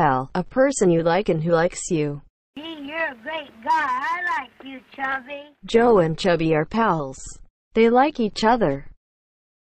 pal, a person you like and who likes you. Gee, you're a great guy. I like you, Chubby. Joe and Chubby are pals. They like each other.